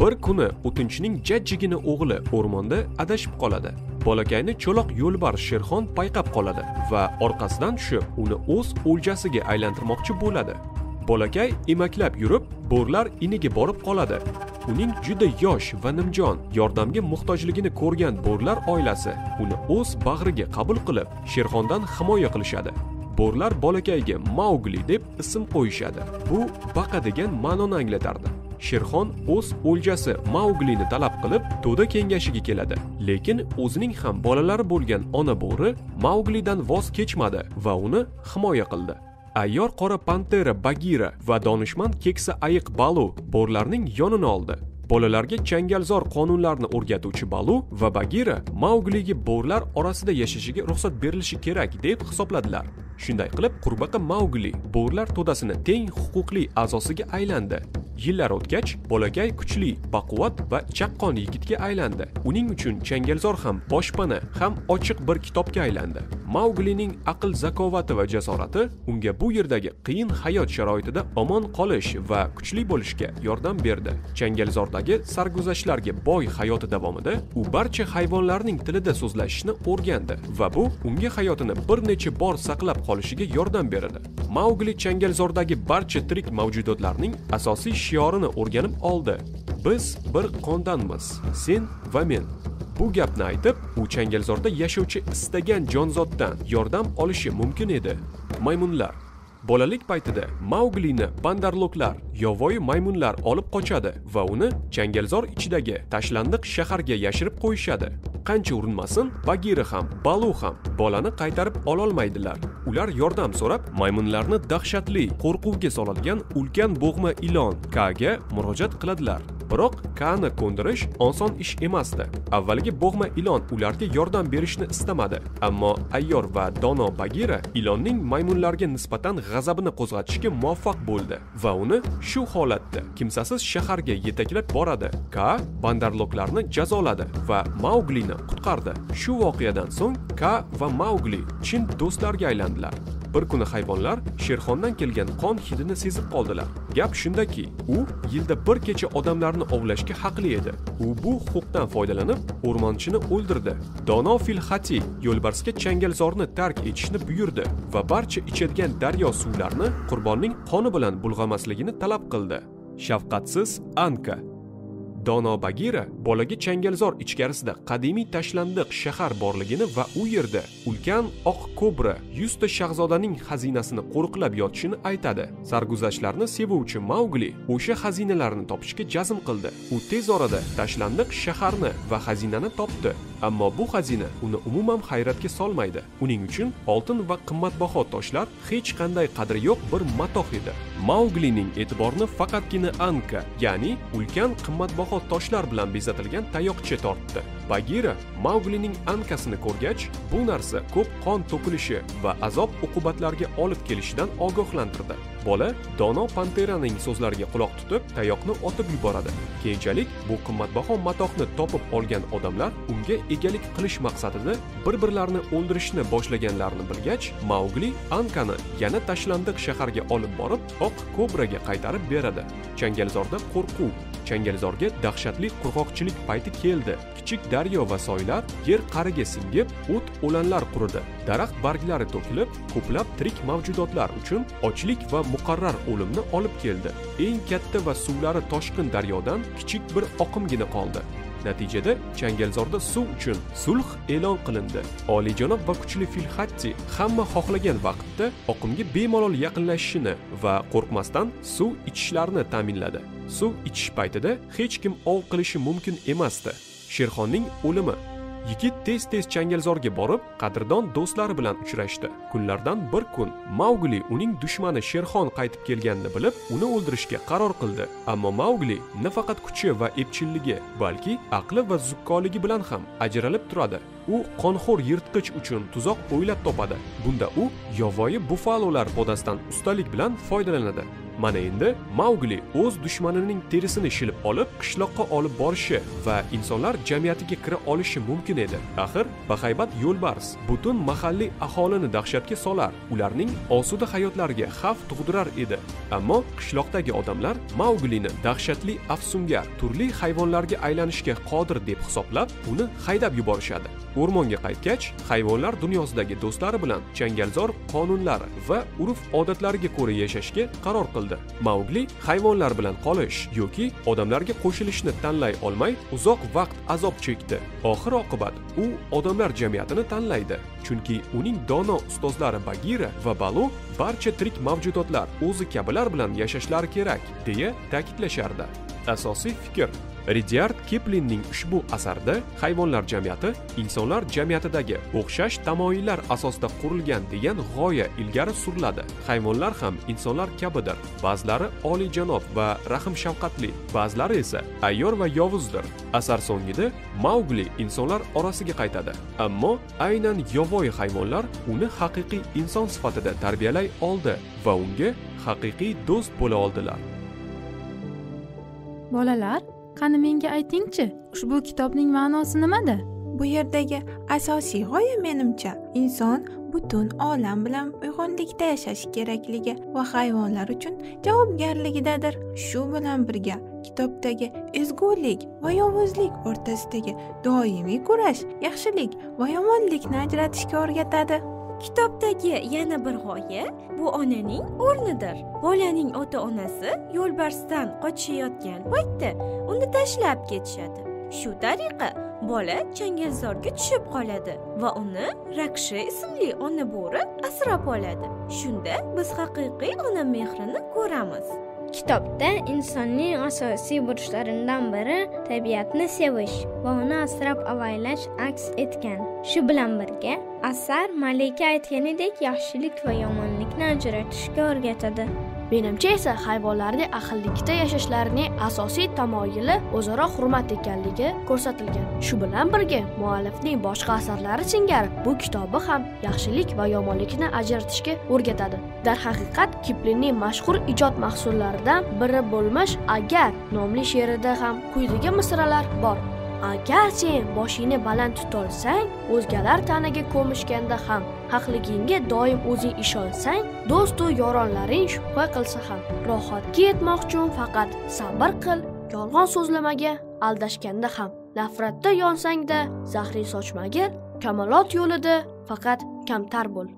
bir kuni o'tinchining jajjigina o'g'li o'rmonda adashib qoladi. Bolakayni cho'loq yo'lbars sherxon payqab qoladi va orqasidan tushib uni o'z o'ljasiga aylantirmoqchi bo'ladi. Bolakay emaklab yurib bo'rlar iniga borib qoladi. Uning juda yosh va nimjon yordamga muhtojligini ko'rgan bo'rlar oilasi uni o'z bag'riga qabul qilib sherxondan himoya qilishadi. Bo'rlar bolakayga maugli deb ism qo'yishadi. Bu baqa degan ma'noni anglatardi. Sherxon o'z o'ljasi mauglini talab qilib to'da kengashiga keladi. Lekin o'zining ham bolalari bo'lgan ona bo'ri mauglidan voz kechmadi va uni himoya qildi. Ayyor qora pantera bagira va donishmand keksa ayiq balu bo'rlarning yonini oldi. Bolalarga changalzor qonunlarni o'rgatuvchi balu va bagira maugliga bo'rlar orasida yashashiga ruxsat berilishi kerak deb hisobladilar. Shunday qilib qurbaqa maugli bo'rlar to'dasini teng huquqli a'zosiga aylandi. Yillar o'tgach bolakay kuchli baquvvat va chaqqon yigitga aylandi. Uning uchun changalzor ham boshpana ham ochiq bir kitobga aylandi. Mauglining aql zakovati va jasorati unga bu yerdagi qiyin hayot sharoitida omon qolish va kuchli bo'lishga yordam berdi. Changalzordagi sarguzashtlarga boy hayoti davomida u barcha hayvonlarning tilida so'zlashishni o'rgandi va bu unga hayotini bir necha bor saqlab qolishiga yordam beradi. Maugli changalzordagi barcha tirik mavjudotlarning asosiy shiorini o'rganib oldi. Biz bir qondanmiz sen va men. Bu gapni aytib u changalzorda yashovchi istagan jonzotdan yordam olishi mumkin edi. Maymunlar bolalik paytida mauglini bandarloklar yovvoyi maymunlar olib qochadi va uni changalzor ichidagi tashlandiq shaharga yashirib qo'yishadi. Qancha urinmasin bagira ham balu ham bolani qaytarib ololmaydilar. Ular yordam so'rab maymunlarni dahshatli qo'rquvga soladigan ulkan bo'g'ma ilon kaga murojaat qiladilar. Biroq kani ko'ndirish oson ish emasdi. Avvaliga bo'g'ma ilon ularga yordam berishni istamadi. Ammo ayyor va dono bagira ilonning maymunlarga nisbatan g'azabini qo'zg'atishga muvaffaq bo'ldi va uni shu holatda kimsasiz shaharga yetaklab boradi. Ka bandarloklarni jazoladi va mauglini qutqardi. Shu voqeadan so'ng ka va maugli chin do'stlarga aylandilar. Bir kuni hayvonlar sherxondan kelgan qon hidini sezib qoldilar. Gap shundaki u yilda bir kecha odamlarni ovlashga haqli edi. U bu huquqdan foydalanib o'rmonchini o'ldirdi. Dono fil xati yo'lbarsga changalzorni tark etishni buyurdi va barcha ichadigan daryo suvlarini qurbonning qoni bilan bulg'amasligini talab qildi. Shafqatsiz anka. Dono bagira bolaga changalzor ichkarisida qadimiy tashlandiq shahar borligini va u yerda ulkan oq kobra yuzta shahzodaning xazinasini qo'riqlab yotishini aytadi. Sarguzashtlarni sevuvchi maugli o'sha xazinalarni topishga jazm qildi. U tez orada tashlandiq shaharni va xazinani topdi. Ammo bu xazina uni umuman hayratga solmaydi. Uning uchun oltin va qimmatbaho toshlar hech qanday qadri yo'q bir matoh edi. Mauglining e'tiborini faqatgina anka ya'ni ulkan qimmatbaho toshlar bilan bezatilgan tayoqcha tortdi. Bagira mauglining ankasini ko'rgach bu narsa ko'p qon to'kilishi va azob uqubatlarga olib kelishidan ogohlantirdi. Bola dono panteraning so'zlariga quloq tutib tayoqni otib yuboradi. Keyinchalik bu qimmatbaho matohni topib olgan odamlar unga egalik qilish maqsadida bir birlarini o'ldirishni boshlaganlarini bilgach maugli ankani yana tashlandiq shaharga olib borib oq kobraga qaytarib beradi. Changalzorda qo'rquv changalzorga dahshatli qurg'oqchilik payti keldi. Kichik daryo va soylar yer qa'riga singib o't o'lanlar quridi daraxt barglari to'kilib ko'plab tirik mavjudotlar uchun ochlik va muqarrar o'limni olib keldi. Eng katta va suvlari toshqin daryodan kichik bir oqimgina qoldi. Natijada changalzorda suv uchun sulh e'lon qilindi. Olijanob va kuchli filxatti hamma xohlagan vaqtda oqimga bemalol yaqinlashishini va qo'rqmasdan suv ichishlarini ta'minladi. Suv ichish paytida hech kim ov qilishi mumkin emasdi. Sherxonning o'limi yigit tez tez changalzorga borib qadrdon do'stlari bilan uchrashdi. Kunlardan bir kun maugli uning dushmani sherxon qaytib kelganini bilib uni o'ldirishga qaror qildi. Ammo maugli nafaqat kuchi va epchilligi balki aqli va zukkoligi bilan ham ajralib turadi. U qonxo'r yirtqich uchun tuzoq o'ylab topadi. Bunda u yovvoyi bufalolar podasidan ustalik bilan foydalanadi. Mana endi maugli o'z dushmanining terisini shilib olib qishloqqa olib borishi va insonlar jamiyatiga kira olishi mumkin edi. Axir bahaybat yo'lbars butun mahalliy aholini dahshatga solar ularning osuda hayotlariga xavf tug'dirar edi. Ammo qishloqdagi odamlar mauglini dahshatli afsunga turli hayvonlarga aylanishga qodir deb hisoblab uni haydab yuborishadi. O'rmonga qaytgach hayvonlar dunyosidagi do'stlari bilan changalzor qonunlari va urf odatlariga ko'ra yashashga qaror qildi. Maugli hayvonlar bilan qolish yoki odamlarga qo'shilishni tanlay olmay uzoq vaqt azob chekdi. Oxir oqibat u odamlar jamiyatini tanlaydi chunki uning dono ustozlari bagira va balu barcha tirik mavjudotlar o'zi kabilar bilan yashashlari kerak deya ta'kidlashardi. Asosiy fikr ridyard kiplinning ushbu asarida hayvonlar jamiyati insonlar jamiyatidagi o'xshash tamoyillar asosida qurilgan degan g'oya ilgari suriladi. Hayvonlar ham insonlar kabidir. Ba'zilari oliyjanob va rahm shafqatli ba'zilari esa ayyor va yovuzdir. Asar so'ngida maugli insonlar orasiga qaytadi. Ammo aynan yovvoyi hayvonlar uni haqiqiy inson sifatida tarbiyalay oldi va unga haqiqiy do'st bo'la oldilar. Bolalar qani menga aytingchi ushbu kitobning ma'nosi nimada? Bu yerdagi asosiy g'oya menimcha inson butun olam bilan uyg'unlikda yashashi kerakligi va hayvonlar uchun javobgarligidadir. Shu bilan birga kitobdagi ezgulik va yovuzlik o'rtasidagi doimiy kurash yaxshilik va yomonlikni ajratishga o'rgatadi. Kitobdagi yana bir g'oya bu onaning o'rnidir. Bolaning ota onasi yo'lbarsdan qochishayotgan paytda uni tashlab ketishadi. Shu tariqa bola changalzorga tushib qoladi va uni rakshi ismli ona bo'ri asrab oladi. Shunda biz haqiqiy ona mehrini ko'ramiz. Kitobda insonning asosiy burchlaridan biri tabiatni sevish va uni asrab avaylash aks etgan. Shu bilan birga asar malika aytganidek yaxshilik va yomonlikni ajratishga o'rgatadi. Menimcha esa hayvonlarning ahillikda yashashlarining asosiy tamoyili o'zaro hurmat ekanligi ko'rsatilgan. Shu bilan birga muallifning boshqa asarlari singari bu kitobi ham yaxshilik va yomonlikni ajratishga o'rgatadi. Darhaqiqat kiplinning mashhur ijod mahsullaridan biri bo'lmish agar nomli she'rida ham quyidagi misralar bor. Agar sen boshingni baland tutolsang o'zgalar tanaga ko'mishganda ham haqligingga doim o'zing ishonsang do'stu yoronlaring shubha qilsa ham rohatga yetmoqchun faqat sabr qil yolg'on so'zlamaga aldashganda ham. Nafratda yonsangda zahring sochmagir kamolot yo'lida faqat kamtar bo'l.